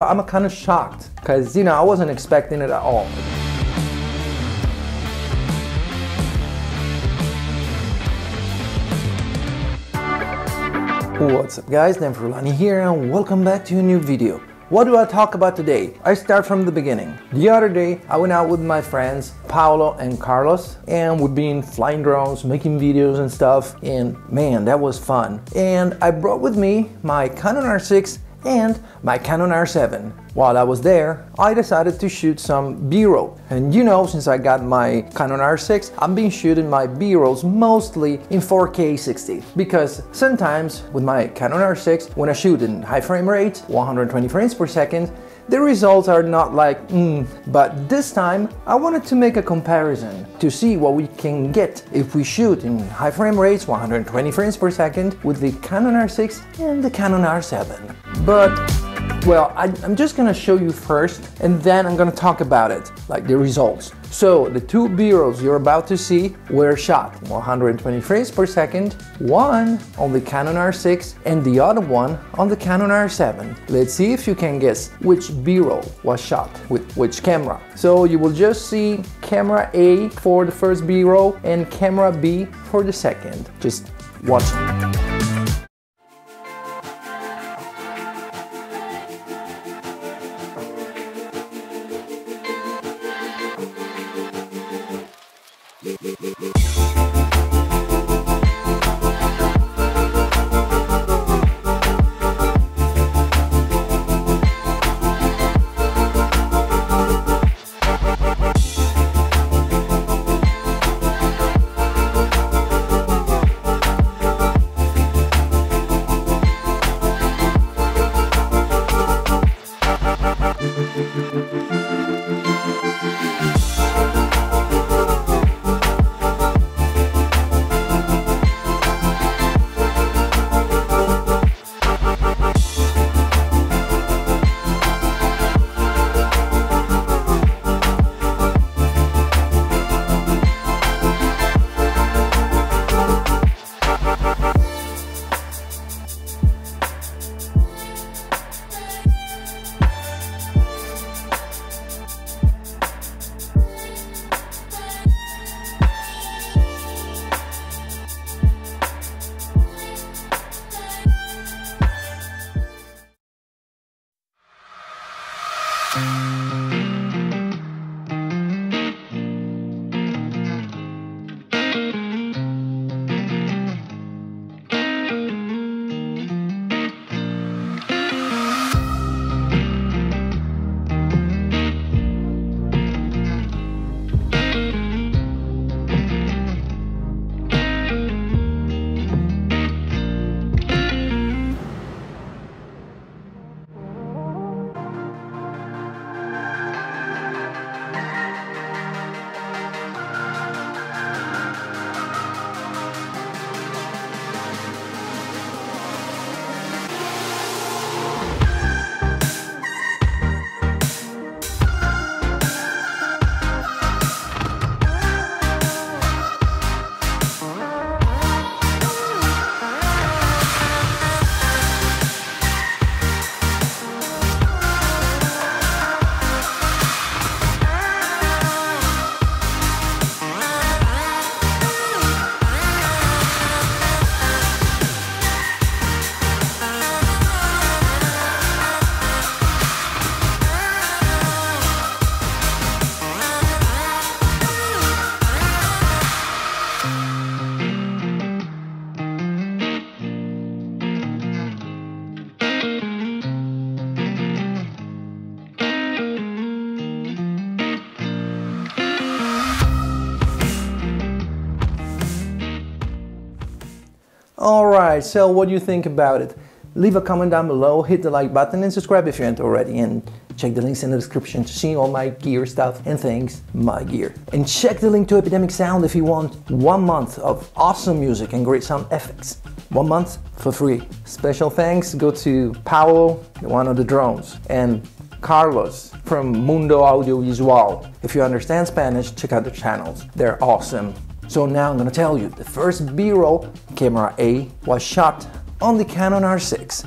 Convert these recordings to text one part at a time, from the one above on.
I'm kind of shocked because, you know, I wasn't expecting it at all. What's up guys, Dan Frullani here and welcome back to a new video. What do I talk about today? I start from the beginning. The other day, I went out with my friends, Paolo and Carlos, and we've been flying drones, making videos and stuff, and man, that was fun. And I brought with me my Canon R6 and my Canon R7. While I was there, I decided to shoot some B-roll. And you know, since I got my Canon R6, I've been shooting my B-rolls mostly in 4K 60. Because sometimes with my Canon R6, when I shoot in high frame rate, 120 frames per second, the results are not like mm, but this time I wanted to make a comparison to see what we can get if we shoot in high frame rates 120 frames per second with the Canon R6 and the Canon R7. But well, I, am just gonna show you first and then I'm gonna talk about it, like the results. So the two B-rolls you're about to see were shot 120 frames per second, one on the Canon R6 and the other one on the Canon R7. Let's see if you can guess which B-roll was shot with which camera. So you will just see camera A for the first B-roll and camera B for the second. Just watch. Mm-hmm. Alright, so what do you think about it? Leave a comment down below, hit the like button and subscribe if you aren't already and check the links in the description to see all my gear stuff and things, my gear. And check the link to Epidemic Sound if you want one month of awesome music and great sound effects. One month for free. Special thanks go to Paolo, one of the drones, and Carlos from Mundo Audiovisual. If you understand Spanish, check out their channels. They're awesome. So now I'm gonna tell you, the first B-roll, camera A, was shot on the Canon R6.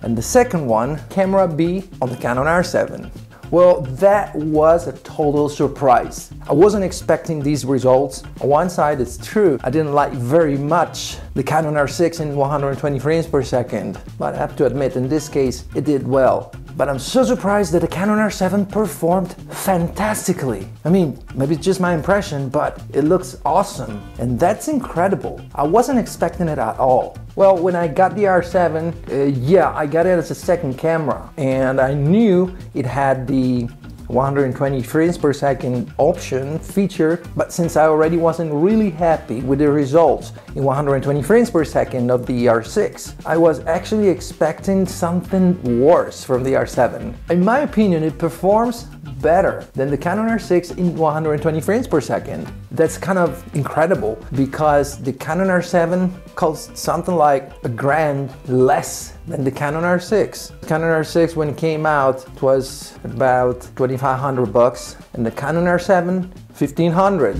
and the second one, camera B on the Canon R7. Well, that was a total surprise. I wasn't expecting these results. On one side, it's true, I didn't like very much the Canon R6 in 120 frames per second, but I have to admit, in this case, it did well. But I'm so surprised that the Canon R7 performed fantastically. I mean, maybe it's just my impression, but it looks awesome. And that's incredible. I wasn't expecting it at all. Well, when I got the R7, uh, yeah, I got it as a second camera. And I knew it had the 120 frames per second option feature, but since I already wasn't really happy with the results in 120 frames per second of the R6, I was actually expecting something worse from the R7. In my opinion, it performs better than the Canon R6 in 120 frames per second. That's kind of incredible because the Canon R7 costs something like a grand less than the Canon R6. The Canon R6 when it came out it was about 2500 bucks and the Canon R7 1500.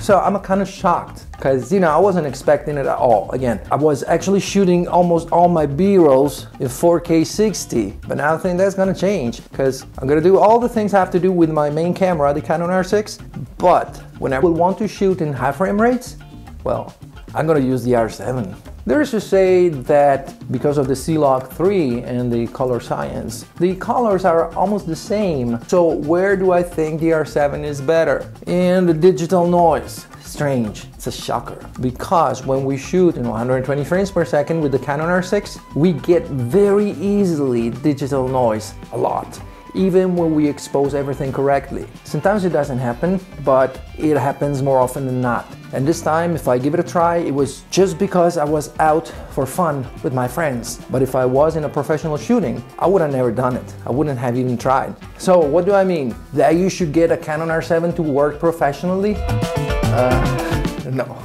So I'm kind of shocked because, you know, I wasn't expecting it at all. Again, I was actually shooting almost all my B-rolls in 4K 60, but now I think that's gonna change because I'm gonna do all the things I have to do with my main camera, the Canon R6, but when I will want to shoot in high frame rates, well, I'm gonna use the R7. There's to say that because of the C-Log 3 and the color science, the colors are almost the same. So where do I think the R7 is better? In the digital noise. Strange, it's a shocker. Because when we shoot in 120 frames per second with the Canon R6, we get very easily digital noise a lot even when we expose everything correctly. Sometimes it doesn't happen, but it happens more often than not. And this time, if I give it a try, it was just because I was out for fun with my friends. But if I was in a professional shooting, I would have never done it. I wouldn't have even tried. So what do I mean? That you should get a Canon R7 to work professionally? Uh, no.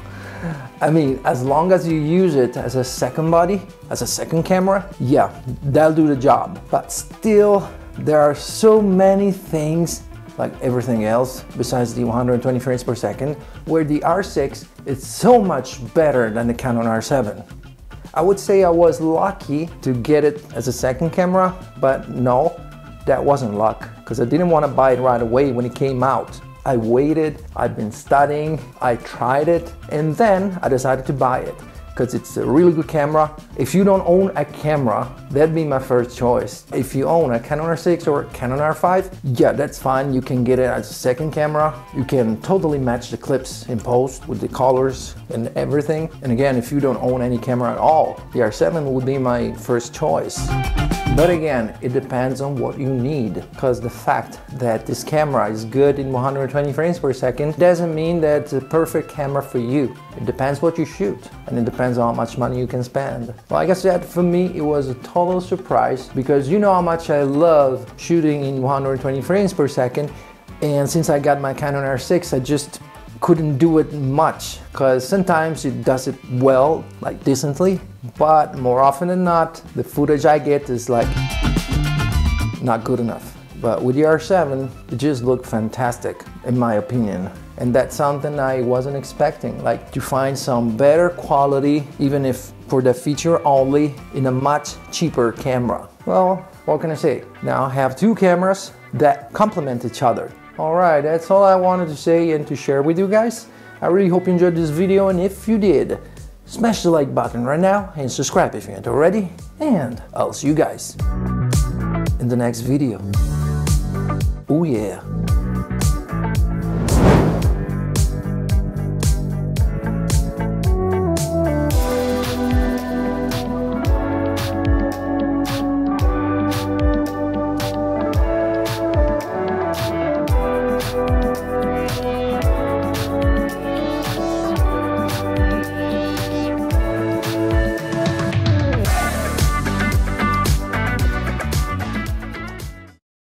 I mean, as long as you use it as a second body, as a second camera, yeah, that'll do the job. But still, there are so many things like everything else besides the 120 frames per second where the R6 is so much better than the Canon R7. I would say I was lucky to get it as a second camera, but no, that wasn't luck because I didn't want to buy it right away when it came out. I waited, I've been studying, I tried it, and then I decided to buy it because it's a really good camera. If you don't own a camera, that'd be my first choice. If you own a Canon R6 or Canon R5, yeah, that's fine. You can get it as a second camera. You can totally match the clips in post with the colors and everything. And again, if you don't own any camera at all, the R7 would be my first choice. But again, it depends on what you need because the fact that this camera is good in 120 frames per second doesn't mean that it's a perfect camera for you. It depends what you shoot and it depends on how much money you can spend. Like I said, for me, it was a total surprise because you know how much I love shooting in 120 frames per second and since I got my Canon R6, I just couldn't do it much because sometimes it does it well, like decently, but more often than not, the footage I get is like not good enough. But with the R7, it just looked fantastic, in my opinion. And that's something I wasn't expecting, like to find some better quality, even if for the feature only, in a much cheaper camera. Well, what can I say? Now I have two cameras that complement each other. Alright, that's all I wanted to say and to share with you guys. I really hope you enjoyed this video and if you did, smash the like button right now and subscribe if you aren't already. And I'll see you guys in the next video. Oh yeah.